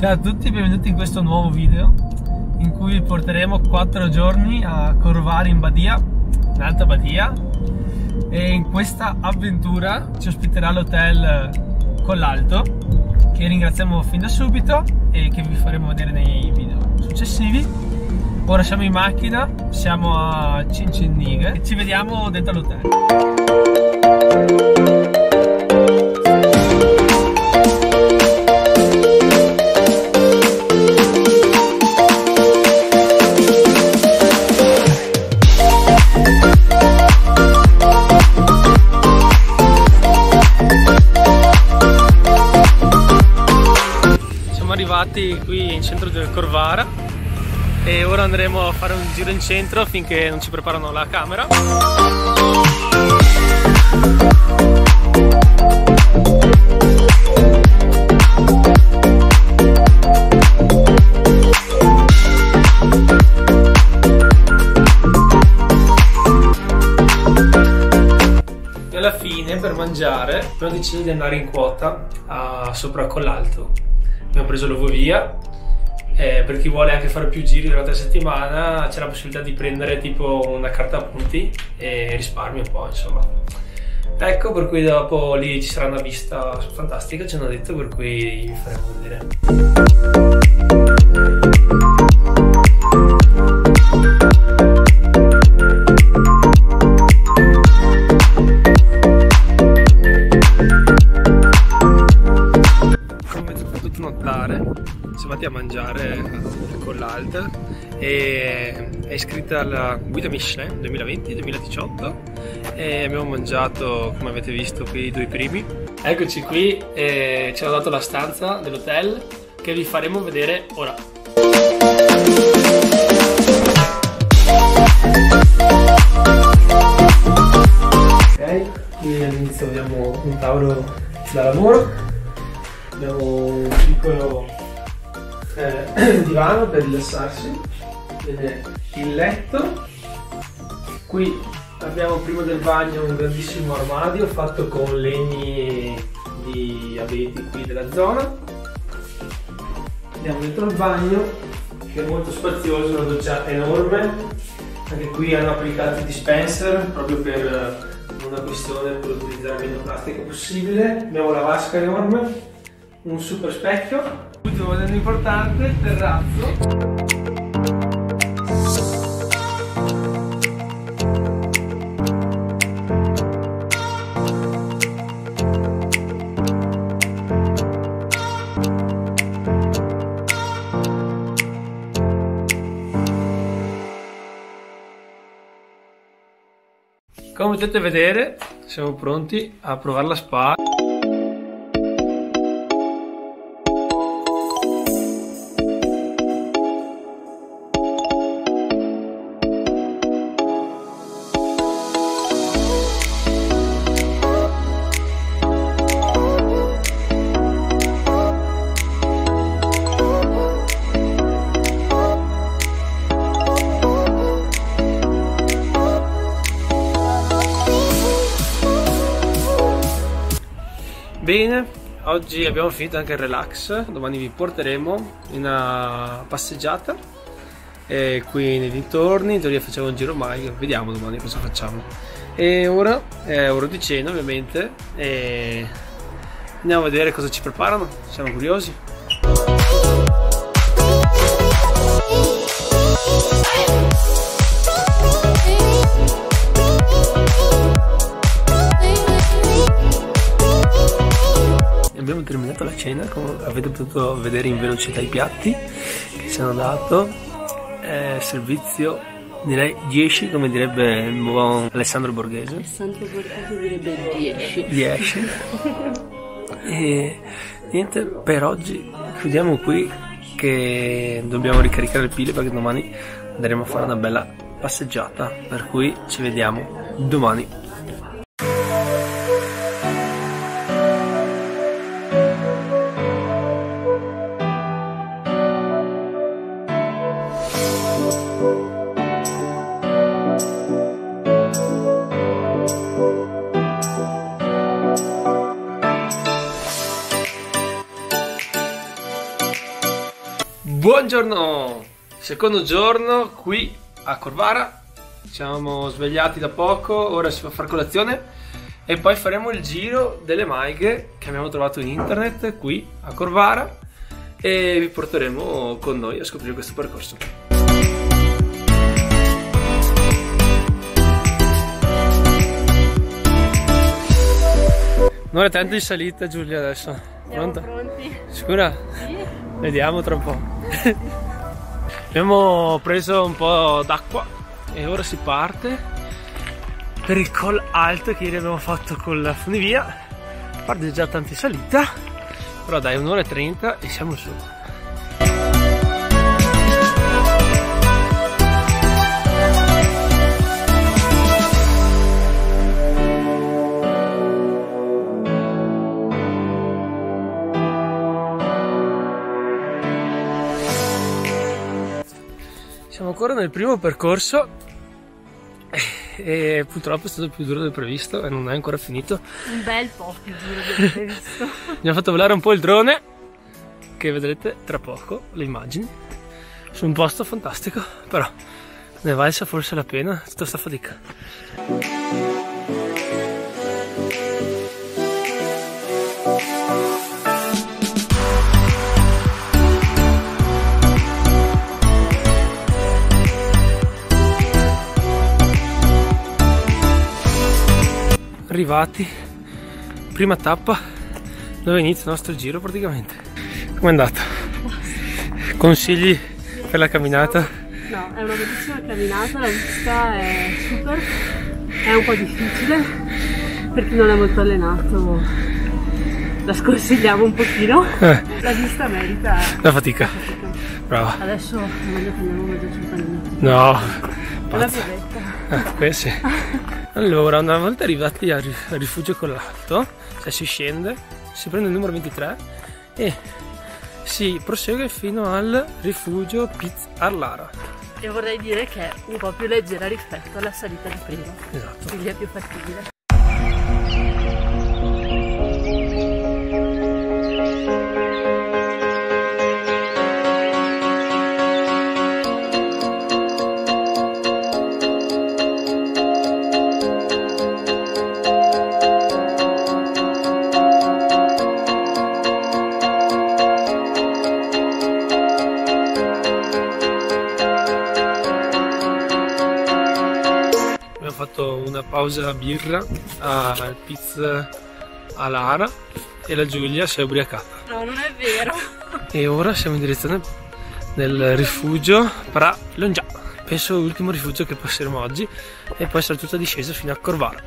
Ciao a tutti, benvenuti in questo nuovo video in cui vi porteremo 4 giorni a Corvare in Badia, in Alta Badia e in questa avventura ci ospiterà l'hotel Collalto che ringraziamo fin da subito e che vi faremo vedere nei video successivi. Ora siamo in macchina, siamo a Cincinnig e ci vediamo dentro l'hotel. Qui in centro del Corvara e ora andremo a fare un giro in centro finché non ci preparano la camera. E alla fine per mangiare abbiamo deciso di andare in quota a sopra Collalto abbiamo preso l'uovo via. Eh, per chi vuole anche fare più giri durante la settimana c'è la possibilità di prendere tipo una carta appunti e risparmio un po' insomma. Ecco per cui dopo lì ci sarà una vista fantastica ci hanno detto per cui vi faremo vedere siamo andati a mangiare con l'Alt e è iscritta alla guida Michelin 2020-2018 e abbiamo mangiato come avete visto qui i due primi. Eccoci qui e ci hanno dato la stanza dell'hotel che vi faremo vedere ora. Ok qui all'inizio abbiamo un tavolo da lavoro abbiamo un piccolo eh, divano per rilassarsi, il letto, qui abbiamo prima del bagno un grandissimo armadio fatto con legni di abeti qui della zona, andiamo dentro il bagno che è molto spazioso, una doccia enorme, anche qui hanno applicato i dispenser proprio per una questione per utilizzare meno plastica possibile, abbiamo la vasca enorme, un super specchio Ultimo vedendo importante, il terrazzo. Come potete vedere siamo pronti a provare la spa. Bene, oggi abbiamo finito anche il relax, domani vi porteremo in una passeggiata. E qui nei dintorni, in teoria facciamo un giro mai, vediamo domani cosa facciamo. E ora è ora di cena ovviamente e andiamo a vedere cosa ci preparano, siamo curiosi. Abbiamo terminato la cena, come avete potuto vedere in velocità i piatti che ci hanno dato. Eh, servizio direi 10 come direbbe il buon Alessandro Borghese. Alessandro Borghese direbbe 10. 10. e niente, per oggi chiudiamo qui che dobbiamo ricaricare le pile perché domani andremo a fare una bella passeggiata, per cui ci vediamo domani. Buongiorno, secondo giorno qui a Corvara, siamo svegliati da poco, ora si fa far colazione. E poi faremo il giro delle maghe che abbiamo trovato in internet qui a Corvara. E vi porteremo con noi a scoprire questo percorso. È tanto in salita Giulia adesso. Siamo Pronta? pronti? Sicura? Sì. Vediamo tra un po'. Abbiamo preso un po' d'acqua e ora si parte per il col alto che ieri abbiamo fatto con la funivia. A parte già tanti salita, però dai, un'ora e trenta e siamo su. Ancora nel primo percorso e purtroppo è stato più duro del previsto e non è ancora finito. Un bel po' più duro del previsto. Abbiamo fatto volare un po' il drone, che vedrete tra poco le immagini, su un posto fantastico, però ne valsa forse la pena tutta sta fatica. Arrivati, prima tappa dove inizia il nostro giro praticamente. Com'è andata? Consigli per la camminata? No, è una bellissima camminata, la vista è super, è un po' difficile per chi non è molto allenato. La sconsigliamo un pochino. Eh, La vista merita. la fatica. Brava. Adesso è meglio che andiamo mezzo 5 minuti. No, Una pazza. piovetta. Eh, questo sì. Allora, una volta arrivati al ri- al rifugio con l'alto, cioè si scende, si prende il numero 23 e si prosegue fino al rifugio Piz Arlara. E vorrei dire che è un po' più leggera rispetto alla salita di prima, Esatto. quindi è più fattibile. Fatto una pausa birra al Piz Alara e la Giulia si è ubriacata. No, non è vero. E ora siamo in direzione del rifugio Pra Longia. Penso l'ultimo rifugio che passeremo oggi e poi sarà tutta discesa fino a Corvara.